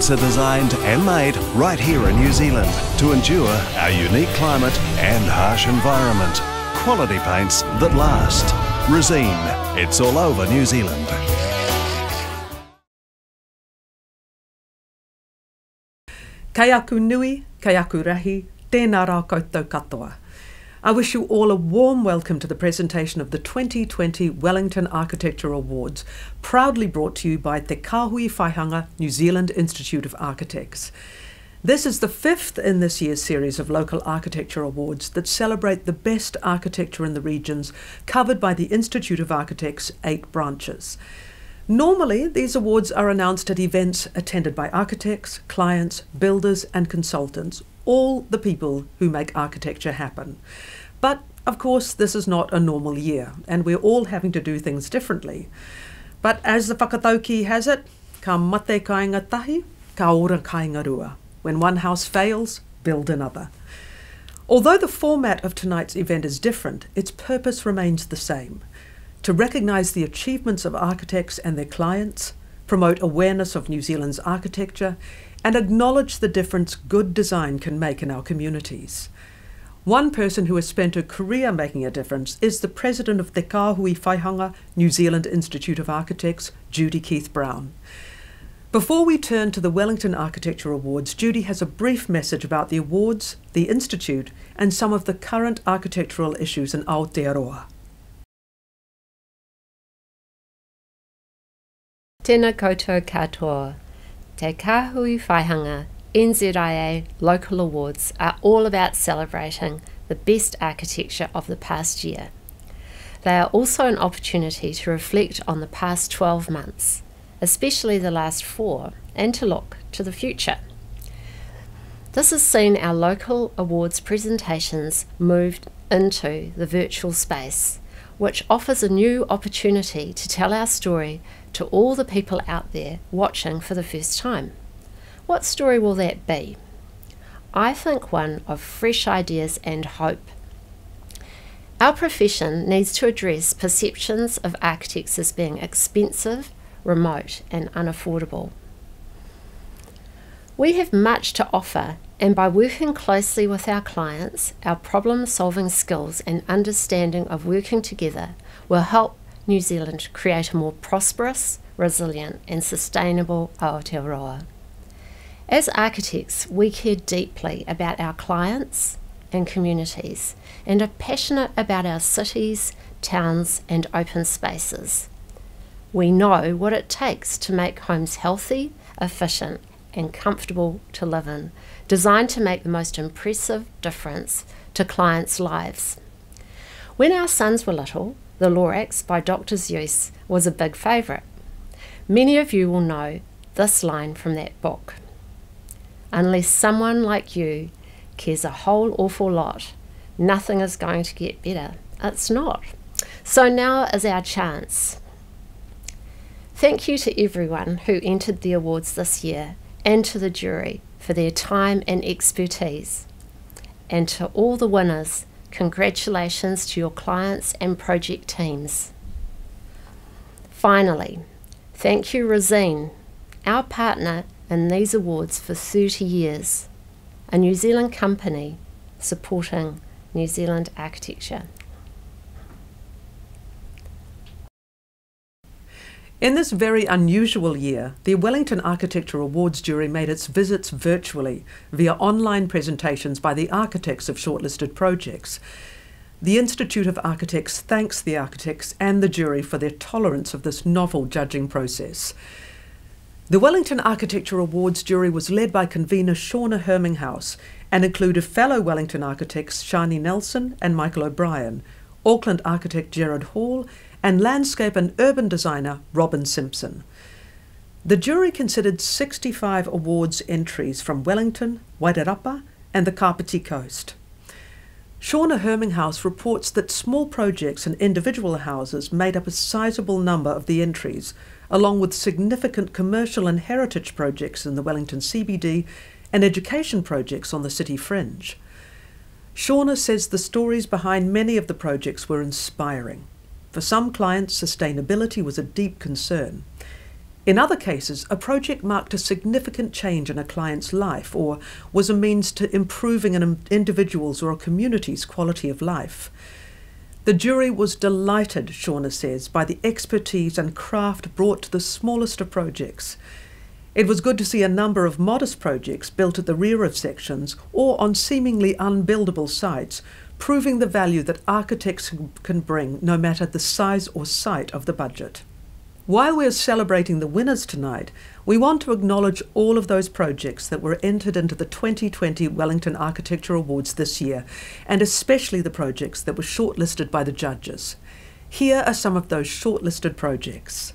plants are designed and made right here in New Zealand to endure our unique climate and harsh environment. Quality paints that last. Resine, it's all over New Zealand. Kei aku nui, kei aku rahi, tēnā rā koutou katoa. I wish you all a warm welcome to the presentation of the 2020 Wellington Architecture Awards, proudly brought to you by Te Kāhui Whaihanga New Zealand Institute of Architects. This is the fifth in this year's series of local architecture awards that celebrate the best architecture in the regions covered by the Institute of Architects' eight branches. Normally, these awards are announced at events attended by architects, clients, builders, and consultants, all the people who make architecture happen. But of course, this is not a normal year, and we're all having to do things differently. But as the whakatauki has it, ka mate kainga tahi, ka ora kainga rua. When one house fails, build another. Although the format of tonight's event is different, its purpose remains the same to recognise the achievements of architects and their clients, promote awareness of New Zealand's architecture, and acknowledge the difference good design can make in our communities. One person who has spent her career making a difference is the president of Te Kāhui Whaihanga New Zealand Institute of Architects, Judi Keith Brown. Before we turn to the Wellington Architecture Awards, Judi has a brief message about the awards, the Institute, and some of the current architectural issues in Aotearoa. Tēnā koutou katoa. Te Kāhui Whaihanga NZIA local awards are all about celebrating the best architecture of the past year. They are also an opportunity to reflect on the past 12 months, especially the last four, and to look to the future. This has seen our local awards presentations moved into the virtual space, which offers a new opportunity to tell our story to all the people out there watching for the first time. What story will that be? I think one of fresh ideas and hope. Our profession needs to address perceptions of architects as being expensive, remote, and unaffordable. We have much to offer, and by working closely with our clients, our problem solving skills and understanding of working together will help New Zealand create a more prosperous, resilient, and sustainable Aotearoa. As architects, we care deeply about our clients and communities and are passionate about our cities, towns, and open spaces. We know what it takes to make homes healthy, efficient, and comfortable to live in, designed to make the most impressive difference to clients' lives. When our sons were little, the Lorax by Dr. Seuss was a big favourite. Many of you will know this line from that book. Unless someone like you cares a whole awful lot, nothing is going to get better. It's not. So now is our chance. Thank you to everyone who entered the awards this year and to the jury for their time and expertise. And to all the winners, Congratulations to your clients and project teams. Finally, thank you, Resene, our partner in these awards for 30 years, a New Zealand company supporting New Zealand architecture. In this very unusual year, the Wellington Architecture Awards jury made its visits virtually via online presentations by the architects of shortlisted projects. The Institute of Architects thanks the architects and the jury for their tolerance of this novel judging process. The Wellington Architecture Awards jury was led by convener Shauna Herminghaus and included fellow Wellington architects Shani Nelson and Michael O'Brien, Auckland architect Gerard Hall, and landscape and urban designer Robin Simpson. The jury considered 65 awards entries from Wellington, Wairarapa, and the Kapiti Coast. Shauna Herminghaus reports that small projects and individual houses made up a sizable number of the entries, along with significant commercial and heritage projects in the Wellington CBD and education projects on the city fringe. Shauna says the stories behind many of the projects were inspiring. For some clients, sustainability was a deep concern. In other cases, a project marked a significant change in a client's life or was a means to improving an individual's or a community's quality of life. The jury was delighted, Shauna says, by the expertise and craft brought to the smallest of projects. It was good to see a number of modest projects built at the rear of sections or on seemingly unbuildable sites, proving the value that architects can bring no matter the size or site of the budget. While we're celebrating the winners tonight, we want to acknowledge all of those projects that were entered into the 2020 Wellington Architecture Awards this year, and especially the projects that were shortlisted by the judges. Here are some of those shortlisted projects.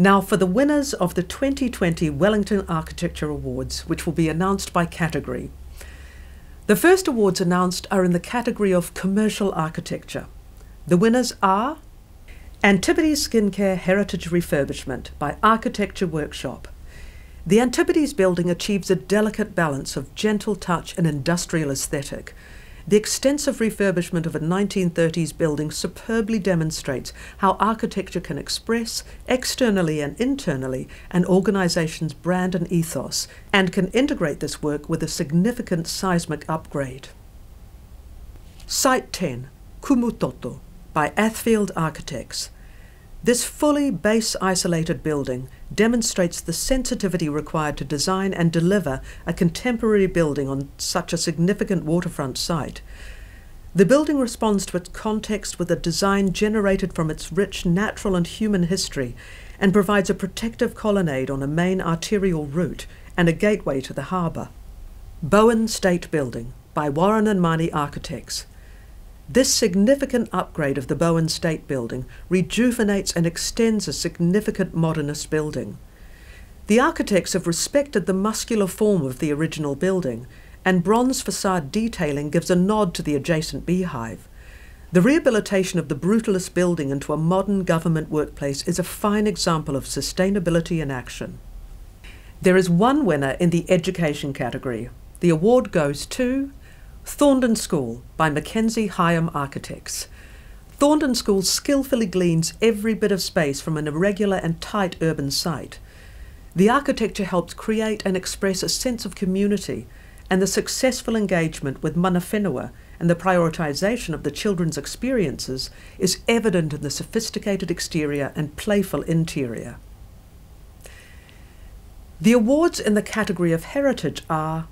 Now, for the winners of the 2020 Wellington Architecture Awards, which will be announced by category. The first awards announced are in the category of commercial architecture. The winners are Antipodes Skincare Heritage Refurbishment by Architecture Workshop. The Antipodes building achieves a delicate balance of gentle touch and industrial aesthetic the extensive refurbishment of a 1930s building superbly demonstrates how architecture can express, externally and internally, an organisation's brand and ethos, and can integrate this work with a significant seismic upgrade. Site 10, Kumutoto, by Athfield Architects. This fully base isolated building demonstrates the sensitivity required to design and deliver a contemporary building on such a significant waterfront site. The building responds to its context with a design generated from its rich natural and human history and provides a protective colonnade on a main arterial route and a gateway to the harbour. Bowen State Building by Warren and Mahoney Architects. This significant upgrade of the Bowen State Building rejuvenates and extends a significant modernist building. The architects have respected the muscular form of the original building, and bronze facade detailing gives a nod to the adjacent beehive. The rehabilitation of the brutalist building into a modern government workplace is a fine example of sustainability in action. There is one winner in the education category. The award goes to Thorndon School by McKenzie Higham Architects. Thorndon School skillfully gleans every bit of space from an irregular and tight urban site. The architecture helps create and express a sense of community, and the successful engagement with mana whenua and the prioritisation of the children's experiences is evident in the sophisticated exterior and playful interior. The awards in the category of heritage are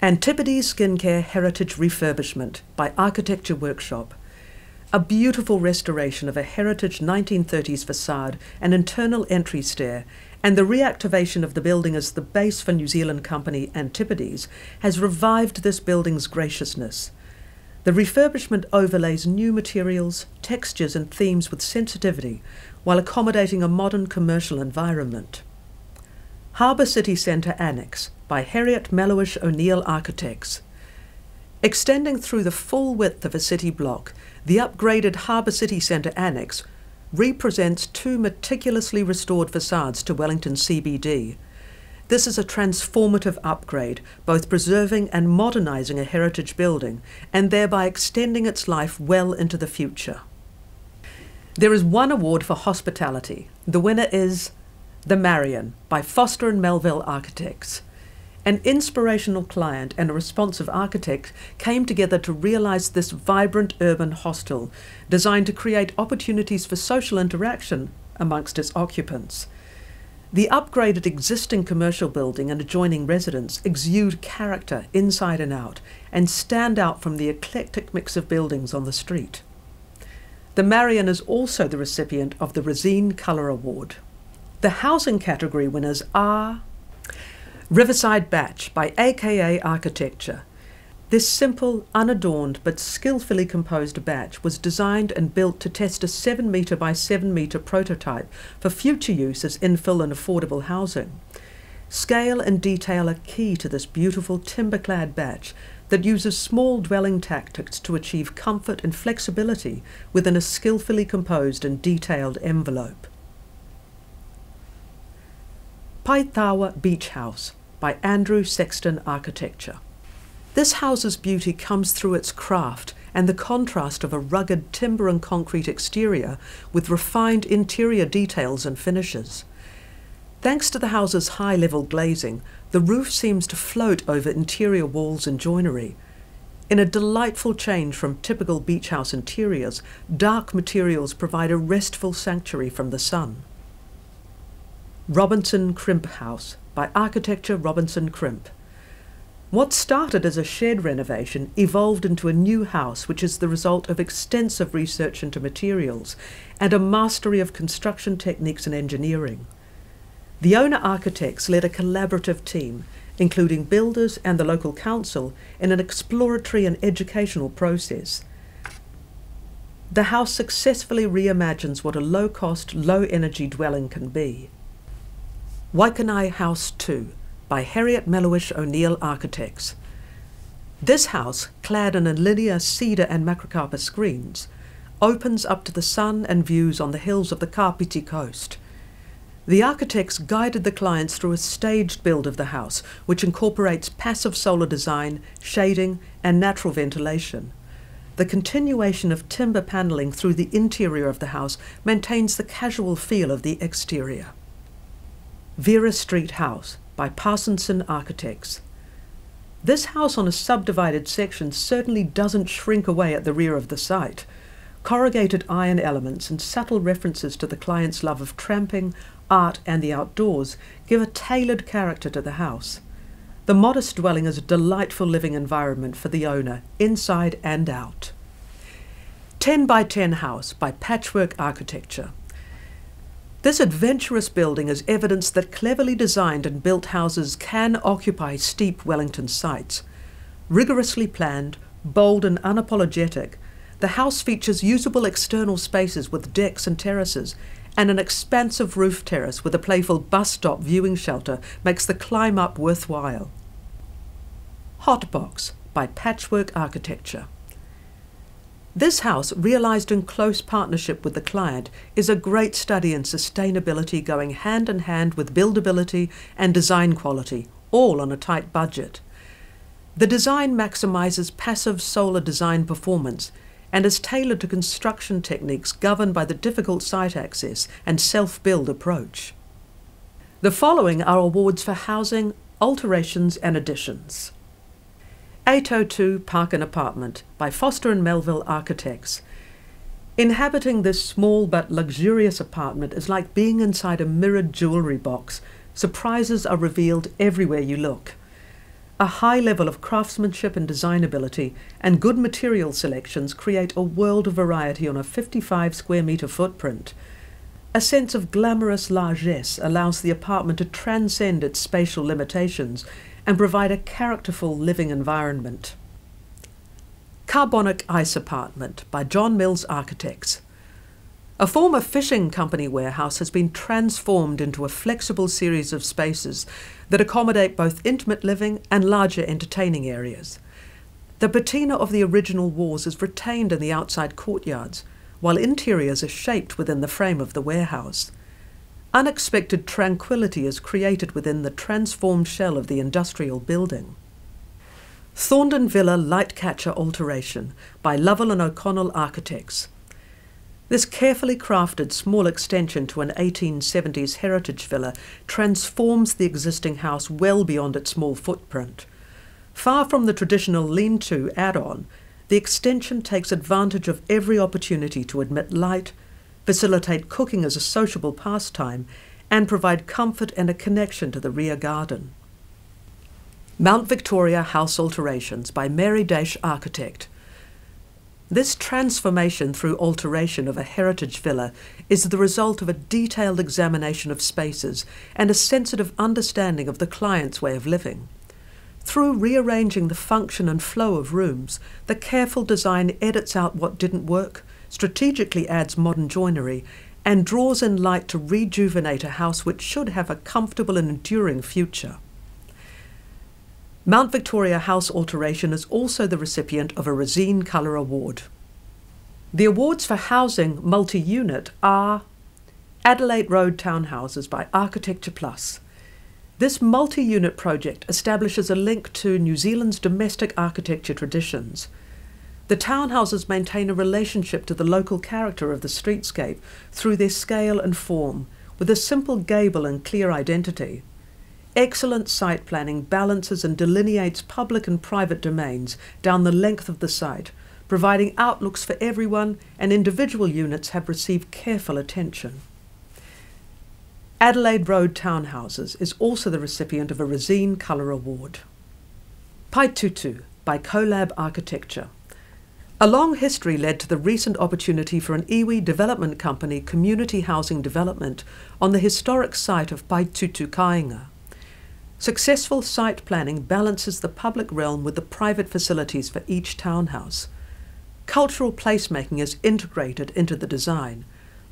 Antipodes Skincare Heritage Refurbishment by Architecture Workshop, a beautiful restoration of a heritage 1930s facade and internal entry stair, and the reactivation of the building as the base for New Zealand company Antipodes has revived this building's graciousness. The refurbishment overlays new materials, textures, and themes with sensitivity while accommodating a modern commercial environment. Harbour City Centre Annex by Herriot Melhuish O'Neill Architects. Extending through the full width of a city block, the upgraded Harbour City Centre Annex represents two meticulously restored facades to Wellington CBD. This is a transformative upgrade, both preserving and modernising a heritage building, and thereby extending its life well into the future. There is one award for hospitality. The winner is the Marion by Foster and Melville Architects. An inspirational client and a responsive architect came together to realize this vibrant urban hostel designed to create opportunities for social interaction amongst its occupants. The upgraded existing commercial building and adjoining residence exude character inside and out and stand out from the eclectic mix of buildings on the street. The Marion is also the recipient of the Resene Colour Award. The housing category winners are Riverside Bach by AKA Architecture. This simple, unadorned but skillfully composed bach was designed and built to test a 7 metre by 7 metre prototype for future use as infill and affordable housing. Scale and detail are key to this beautiful timber clad bach that uses small dwelling tactics to achieve comfort and flexibility within a skillfully composed and detailed envelope. Paitawa Beach House by Andrew Sexton Architecture. This house's beauty comes through its craft and the contrast of a rugged timber and concrete exterior with refined interior details and finishes. Thanks to the house's high level glazing, the roof seems to float over interior walls and joinery. In a delightful change from typical beach house interiors, dark materials provide a restful sanctuary from the sun. Robinson Crimp House by Architecture Robinson Crimp. What started as a shed renovation evolved into a new house, which is the result of extensive research into materials and a mastery of construction techniques and engineering. The owner architects led a collaborative team, including builders and the local council, in an exploratory and educational process. The house successfully reimagines what a low cost, low energy dwelling can be. Waikanae House 2 by Herriot Melhuish O'Neill Architects. This house, clad in a linear cedar and macrocarpa screens, opens up to the sun and views on the hills of the Kapiti coast. The architects guided the clients through a staged build of the house, which incorporates passive solar design, shading, and natural ventilation. The continuation of timber panelling through the interior of the house maintains the casual feel of the exterior. Vera Street House by Parsonson Architects. This house on a subdivided section certainly doesn't shrink away at the rear of the site. Corrugated iron elements and subtle references to the client's love of tramping, art, and the outdoors give a tailored character to the house. The modest dwelling is a delightful living environment for the owner, inside and out. 10 by 10 House by Patchwork Architecture. This adventurous building is evidence that cleverly designed and built houses can occupy steep Wellington sites. Rigorously planned, bold, and unapologetic, the house features usable external spaces with decks and terraces, and an expansive roof terrace with a playful bus stop viewing shelter makes the climb up worthwhile. Hotbox by Patchwork Architecture. This house, realised in close partnership with the client, is a great study in sustainability going hand in hand with buildability and design quality, all on a tight budget. The design maximises passive solar design performance and is tailored to construction techniques governed by the difficult site access and self build approach. The following are awards for housing, alterations, and additions. 802 Park and Apartment by Foster and Melville Architects. Inhabiting this small but luxurious apartment is like being inside a mirrored jewellery box. Surprises are revealed everywhere you look. A high level of craftsmanship and designability and good material selections create a world of variety on a 55 square metre footprint. A sense of glamorous largesse allows the apartment to transcend its spatial limitations and provide a characterful living environment. Carbonic Ice Apartment by John Mills Architects. A former fishing company warehouse has been transformed into a flexible series of spaces that accommodate both intimate living and larger entertaining areas. The patina of the original walls is retained in the outside courtyards, while interiors are shaped within the frame of the warehouse. Unexpected tranquility is created within the transformed shell of the industrial building. Thorndon Villa Lightcatcher Alteration by Lovell and O'Connell Architects. This carefully crafted small extension to an 1870s heritage villa transforms the existing house well beyond its small footprint. Far from the traditional lean to add on, the extension takes advantage of every opportunity to admit light, facilitate cooking as a sociable pastime, and provide comfort and a connection to the rear garden. Mount Victoria House Alterations by Mary Daish Architect. This transformation through alteration of a heritage villa is the result of a detailed examination of spaces and a sensitive understanding of the client's way of living. Through rearranging the function and flow of rooms, the careful design edits out what didn't work, strategically adds modern joinery, and draws in light to rejuvenate a house which should have a comfortable and enduring future. Mount Victoria House Alteration is also the recipient of a Resene Colour Award. The awards for housing multi unit are Adelaide Road Townhouses by Architecture Plus. This multi unit project establishes a link to New Zealand's domestic architecture traditions. The townhouses maintain a relationship to the local character of the streetscape through their scale and form, with a simple gable and clear identity. Excellent site planning balances and delineates public and private domains down the length of the site, providing outlooks for everyone, and individual units have received careful attention. Adelaide Road Townhouses is also the recipient of a Resene Colour Award. Paitutu by Colab Architecture. A long history led to the recent opportunity for an iwi development company community housing development on the historic site of Paitutu Kainga. Successful site planning balances the public realm with the private facilities for each townhouse. Cultural placemaking is integrated into the design.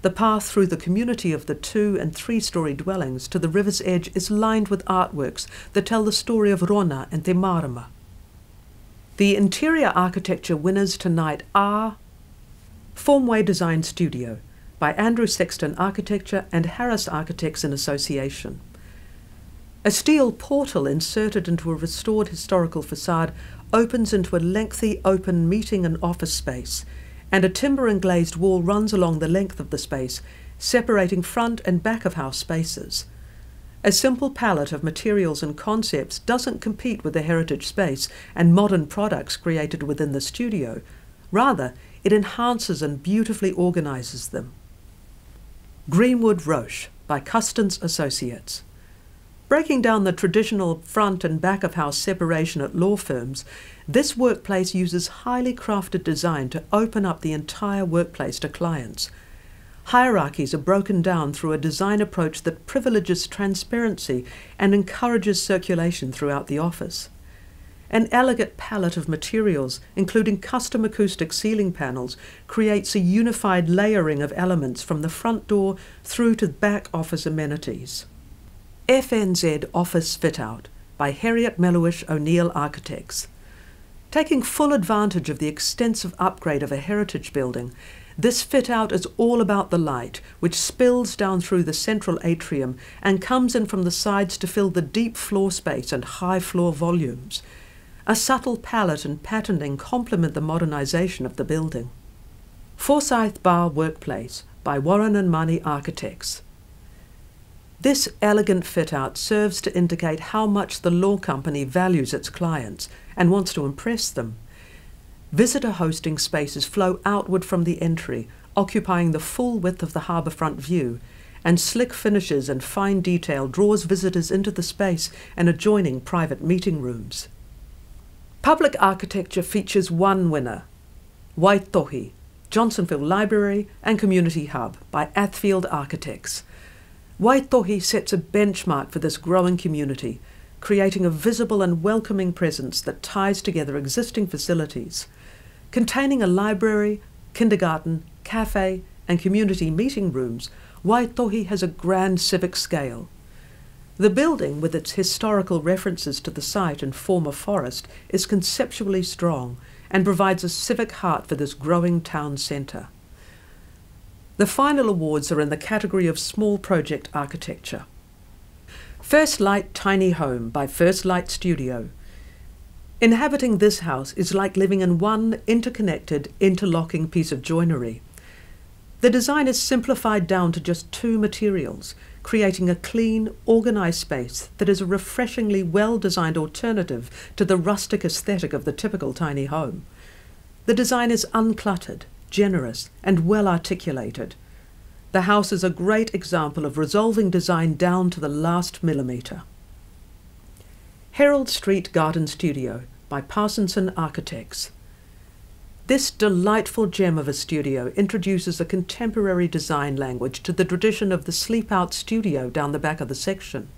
The path through the community of the two and three story dwellings to the river's edge is lined with artworks that tell the story of Rona and Te Marama. The interior architecture winners tonight are Formway Design Studio by Andrew Sexton Architecture and Harris Architects in Association. A steel portal inserted into a restored historical facade opens into a lengthy open meeting and office space, and a timber and glazed wall runs along the length of the space, separating front and back of house spaces. A simple palette of materials and concepts doesn't compete with the heritage space and modern products created within the studio. Rather, it enhances and beautifully organises them. Greenwood Roche by Custance Associates. Breaking down the traditional front and back of house separation at law firms, this workplace uses highly crafted design to open up the entire workplace to clients. Hierarchies are broken down through a design approach that privileges transparency and encourages circulation throughout the office. An elegant palette of materials, including custom acoustic ceiling panels, creates a unified layering of elements from the front door through to the back office amenities. FNZ Office Fit Out by Herriot Melhuish O'Neill Architects. Taking full advantage of the extensive upgrade of a heritage building, this fit out is all about the light, which spills down through the central atrium and comes in from the sides to fill the deep floor space and high floor volumes. A subtle palette and patterning complement the modernisation of the building. Forsyth Barr Workplace by Warren and Mahoney Architects. This elegant fit out serves to indicate how much the law company values its clients and wants to impress them. Visitor hosting spaces flow outward from the entry, occupying the full width of the harbourfront view, and slick finishes and fine detail draws visitors into the space and adjoining private meeting rooms. Public architecture features one winner, Waitohi, Johnsonville Library and Community Hub by Athfield Architects. Waitohi sets a benchmark for this growing community, creating a visible and welcoming presence that ties together existing facilities. Containing a library, kindergarten, cafe, and community meeting rooms, Waitohi has a grand civic scale. The building, with its historical references to the site and former forest, is conceptually strong and provides a civic heart for this growing town centre. The final awards are in the category of small project architecture. First Light Tiny Home by First Light Studio Inhabiting this house is like living in one interconnected, interlocking piece of joinery. The design is simplified down to just two materials, creating a clean, organised space that is a refreshingly well designed alternative to the rustic aesthetic of the typical tiny home. The design is uncluttered, generous, and well articulated. The house is a great example of resolving design down to the last millimetre. Herald Street Garden Studio by Parsonson Architects. This delightful gem of a studio introduces a contemporary design language to the tradition of the sleep out studio down the back of the section.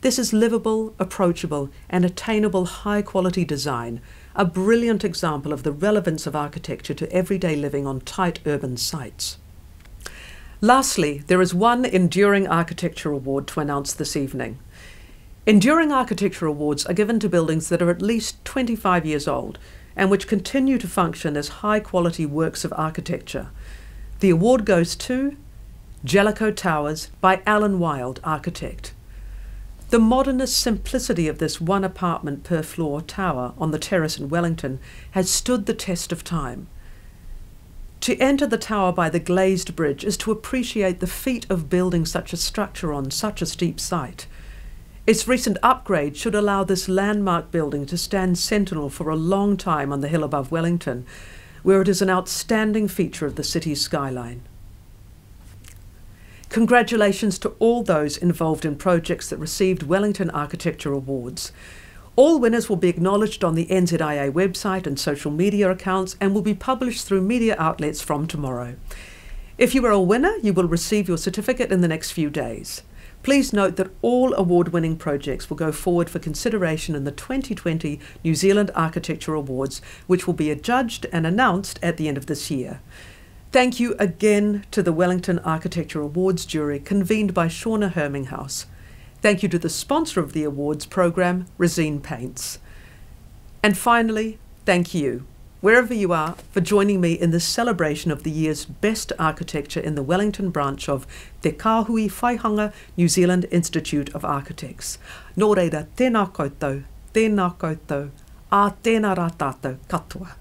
This is livable, approachable, and attainable high quality design, a brilliant example of the relevance of architecture to everyday living on tight urban sites. Lastly, there is one Enduring Architecture Award to announce this evening. Enduring Architecture Awards are given to buildings that are at least 25 years old and which continue to function as high quality works of architecture. The award goes to Jellicoe Towers by Allan Wild, architect. The modernist simplicity of this one apartment per floor tower on the terrace in Wellington has stood the test of time. To enter the tower by the glazed bridge is to appreciate the feat of building such a structure on such a steep site. Its recent upgrade should allow this landmark building to stand sentinel for a long time on the hill above Wellington, where it is an outstanding feature of the city's skyline. Congratulations to all those involved in projects that received Wellington Architecture Awards. All winners will be acknowledged on the NZIA website and social media accounts and will be published through media outlets from tomorrow. If you are a winner, you will receive your certificate in the next few days. Please note that all award winning projects will go forward for consideration in the 2020 New Zealand Architecture Awards, which will be adjudged and announced at the end of this year. Thank you again to the Wellington Architecture Awards jury convened by Shauna Herminghaus. Thank you to the sponsor of the awards program, Resene Paints. And finally, thank you wherever you are, for joining me in this celebration of the year's best architecture in the Wellington branch of Te Kāhui Whaihanga New Zealand Institute of Architects. Nō reira, tēnā koutou, tēnā koutou, a tēnā rā tātou katoa.